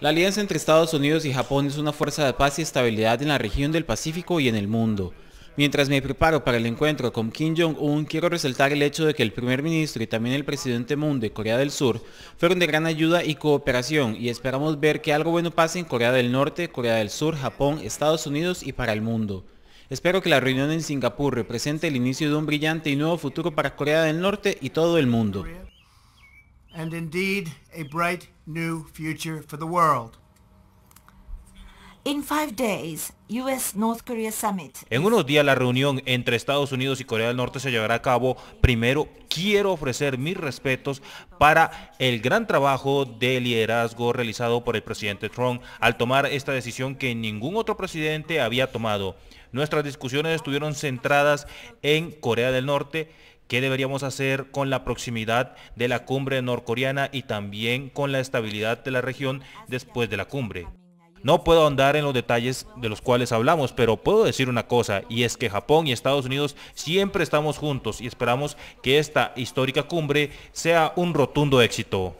La alianza entre Estados Unidos y Japón es una fuerza de paz y estabilidad en la región del Pacífico y en el mundo. Mientras me preparo para el encuentro con Kim Jong-un, quiero resaltar el hecho de que el primer ministro y también el presidente Moon de Corea del Sur fueron de gran ayuda y cooperación y esperamos ver que algo bueno pase en Corea del Norte, Corea del Sur, Japón, Estados Unidos y para el mundo. Espero que la reunión en Singapur represente el inicio de un brillante y nuevo futuro para Corea del Norte y todo el mundo and indeed a bright new future for the world. In five days, US North Korea Summit. En unos días la reunión entre Estados Unidos y Corea del Norte se llevará a cabo. Primero, quiero ofrecer mis respetos para el gran trabajo de liderazgo realizado por el presidente Trump al tomar esta decisión que ningún otro presidente había tomado. Nuestras discusiones estuvieron centradas en Corea del Norte, qué deberíamos hacer con la proximidad de la cumbre norcoreana y también con la estabilidad de la región después de la cumbre. No puedo andar en los detalles de los cuales hablamos, pero puedo decir una cosa, y es que Japón y Estados Unidos siempre estamos juntos y esperamos que esta histórica cumbre sea un rotundo éxito.